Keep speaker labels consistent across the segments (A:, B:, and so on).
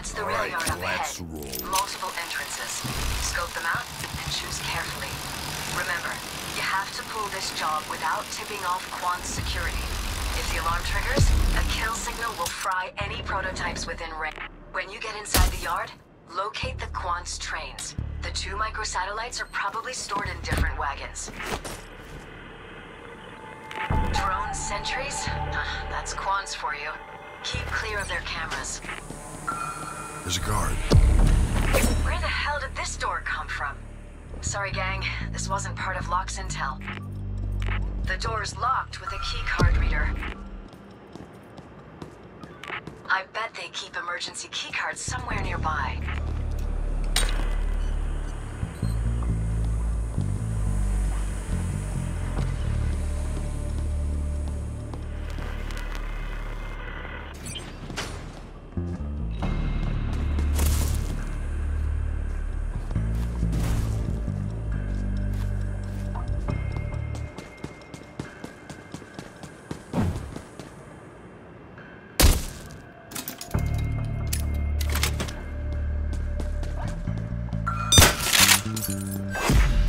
A: That's the rail yard up ahead. Multiple entrances. Scope them out and choose carefully. Remember, you have to pull this job without tipping off Quant's security. If the alarm triggers, a kill signal will fry any prototypes within range. When you get inside the yard, locate the Quant's trains. The two microsatellites are probably stored in different wagons. Drone sentries? That's Quant's for you. Keep clear of their cameras.
B: There's a guard.
A: Where the hell did this door come from? Sorry, gang. This wasn't part of Locke's intel. The door's locked with a keycard reader. I bet they keep emergency keycards somewhere nearby.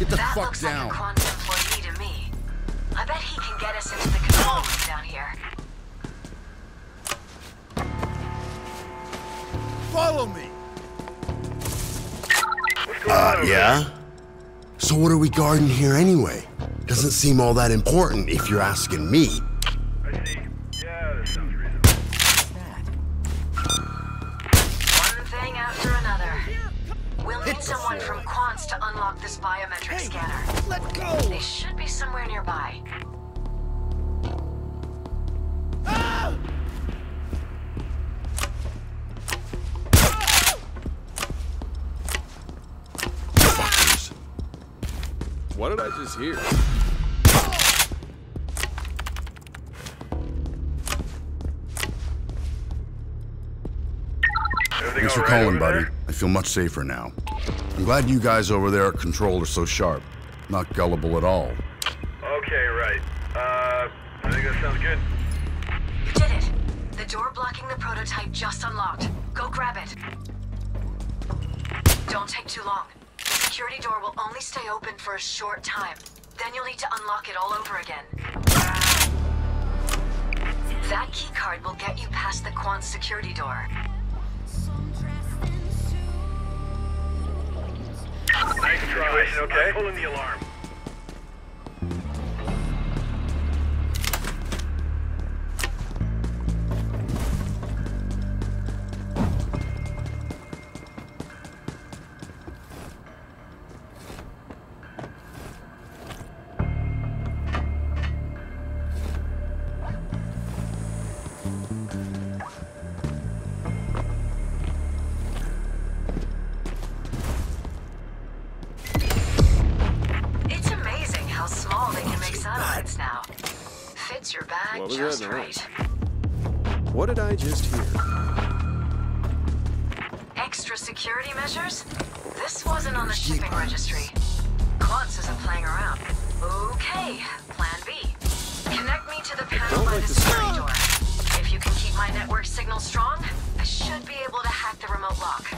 B: Get the
A: that
B: fuck
A: looks
B: down.
A: like a Quant's employee to me. I bet he can get us into the control room down here.
B: Follow me. Uh, yeah? So what are we guarding here anyway? Doesn't seem all that important if you're asking me.
A: Need someone from Quant's to unlock this biometric scanner.
B: Let go!
A: They should be somewhere nearby. Ah! Ah!
B: Fuckers.
C: What did I just hear?
B: Thanks for
D: all right
B: calling, buddy.
D: there?
B: I feel much safer now. I'm glad you guys over there at Control are so sharp. Not gullible at all.
D: Okay, right. Uh, I think that sounds good.
A: You did it. The door blocking the prototype just unlocked. Go grab it. Don't take too long. The security door will only stay open for a short time. Then you'll need to unlock it all over again. That keycard will get you past the Quant security door.
D: Okay? I'm pulling the alarm.
A: Fits your bag
C: What was
A: just
C: that
A: right.
C: What did I just hear?
A: Extra security measures? This wasn't on the shipping registry. Quantz isn't playing around. Okay, plan B. Connect me to the panel by the security door. If you can keep my network signal strong, I should be able to hack the remote lock.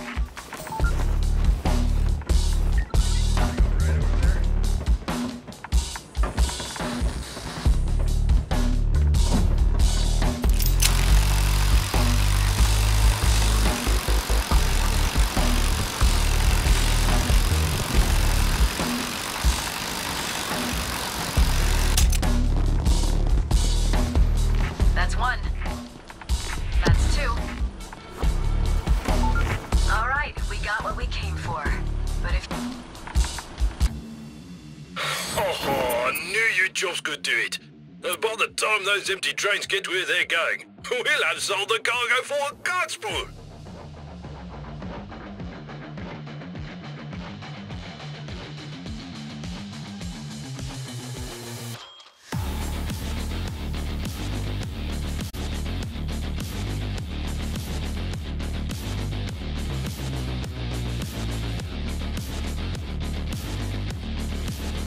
E: Jobs could do it. Uh, by the time those empty trains get where they're going, we'll have sold the cargo for a full.